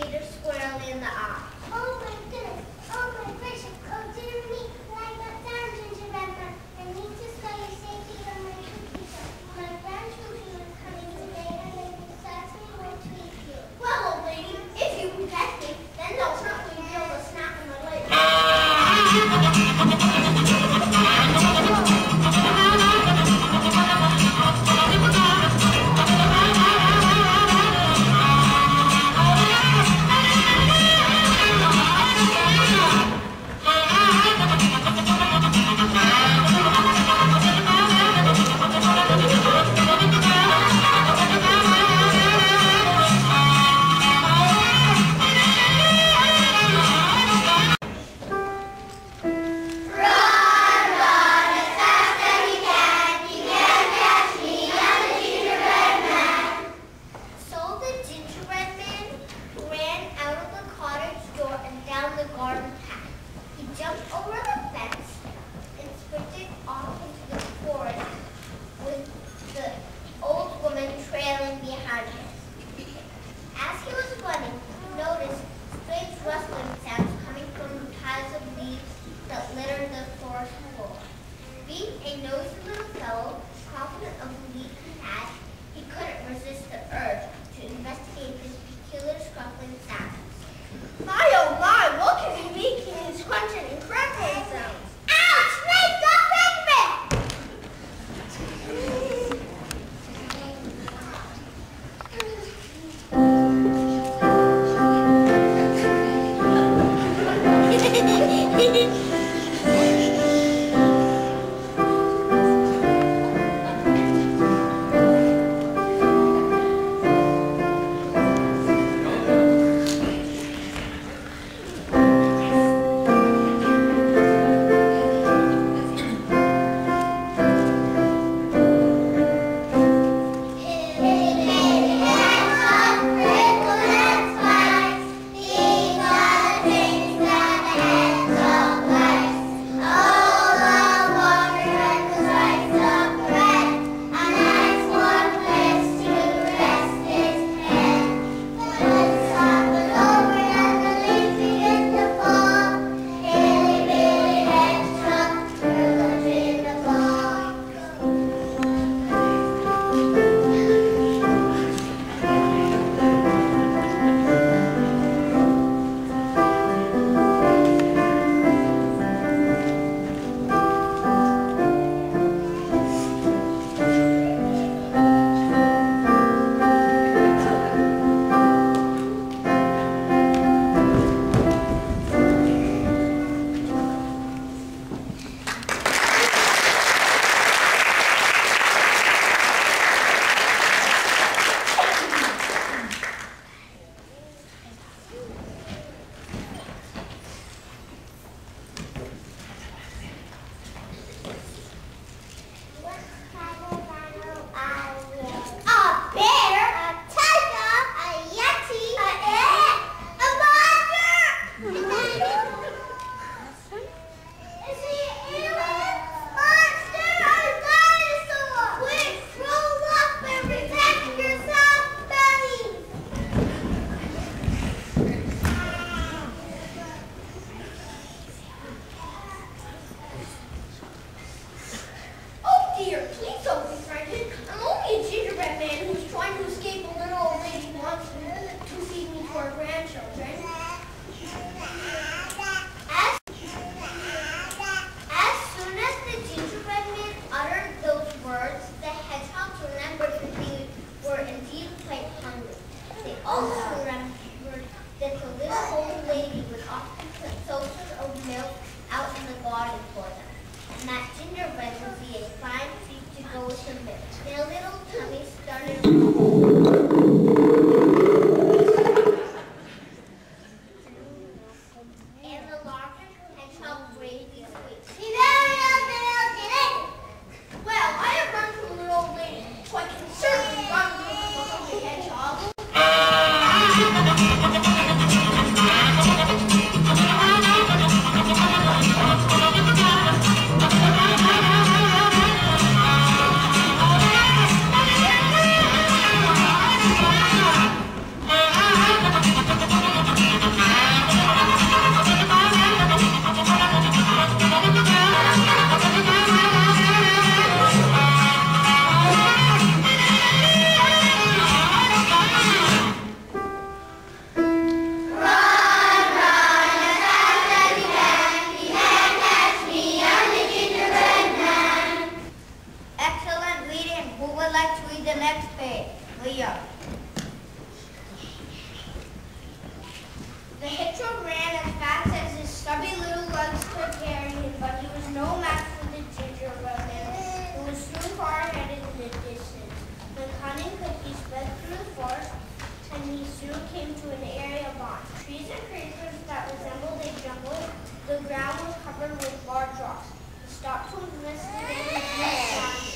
creator squarely in the eye. Oh my goodness, zoo came to an area bond. Trees and creatures that resembled a jungle. The ground was covered with large rocks. The stopped to investigate the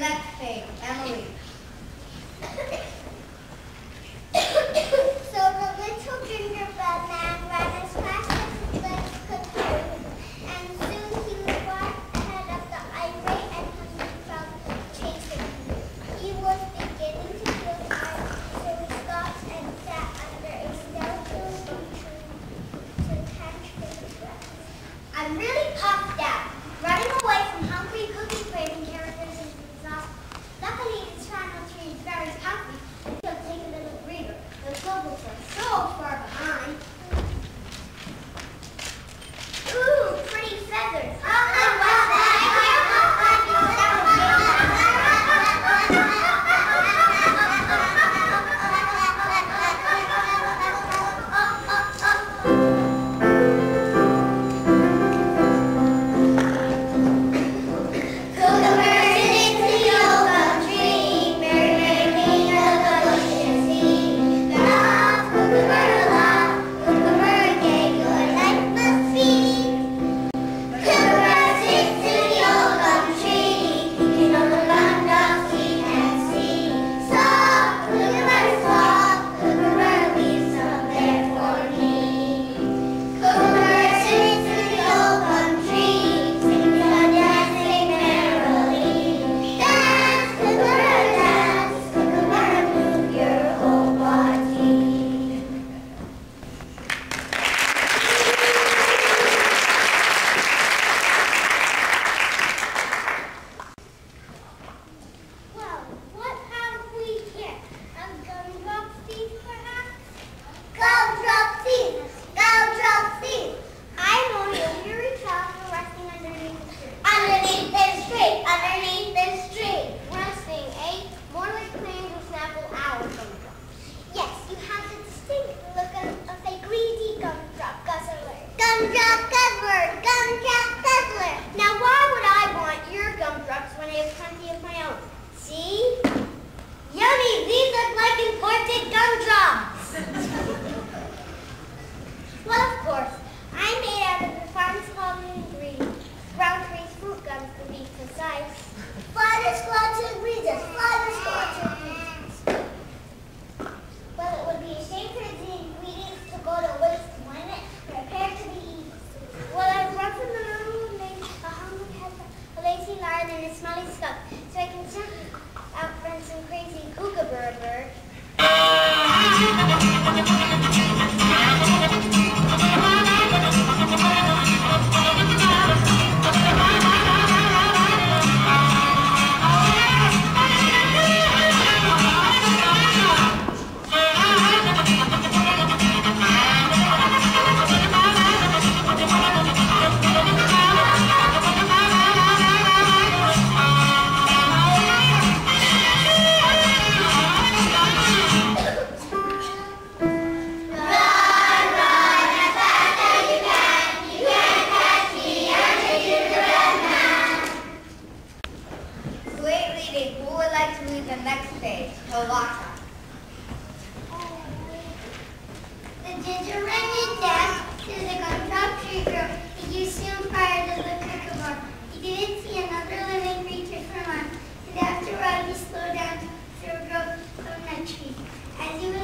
that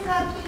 Thank you.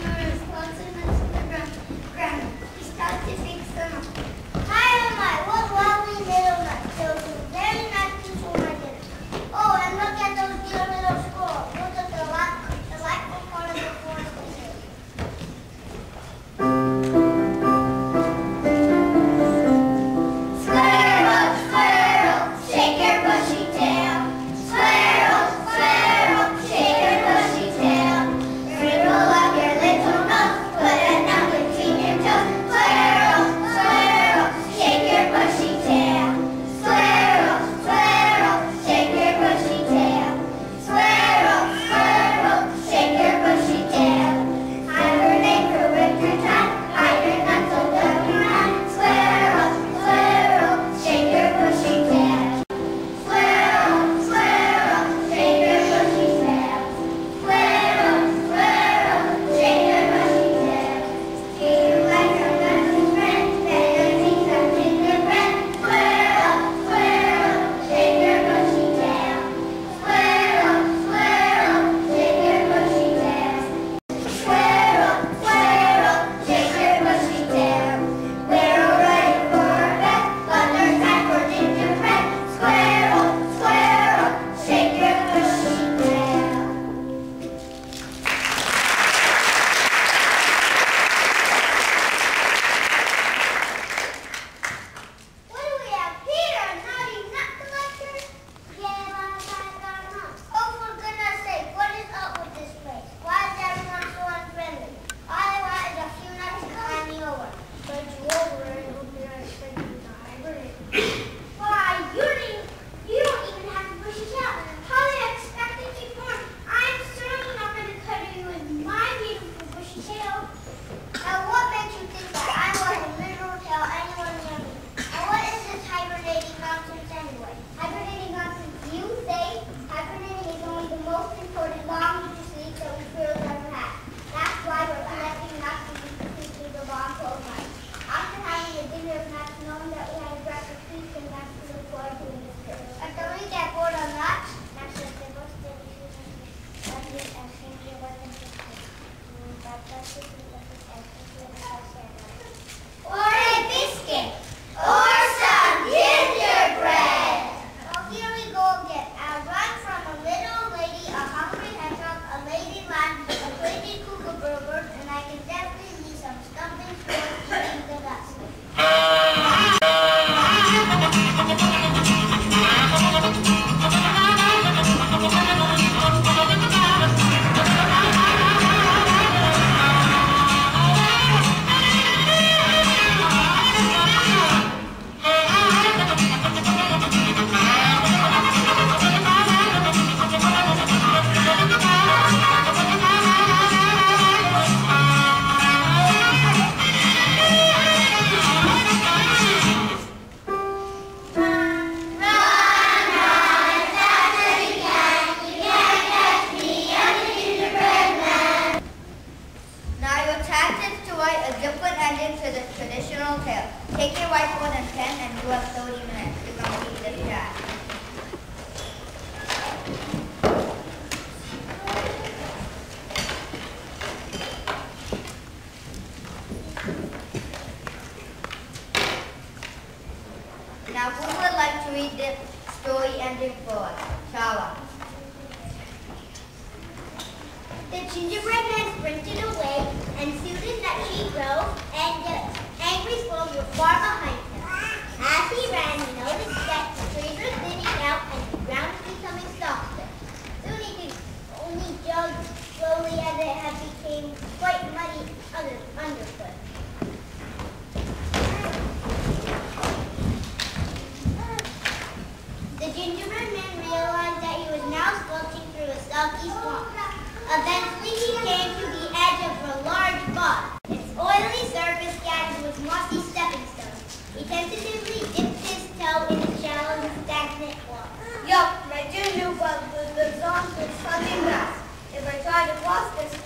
Now who would like to read the story ending for us? Shara. The gingerbread man sprinted away and soon that she drove and the angry squirrels were far behind him. As he ran, mouse through a soggy swamp. Eventually, he came to the edge of a large bog. Its oily surface scattered with mossy stepping stones. He tentatively dipped his toe in the shallow and stagnant water. Yup, my dear new bug was the on to sunny. If I try to cross this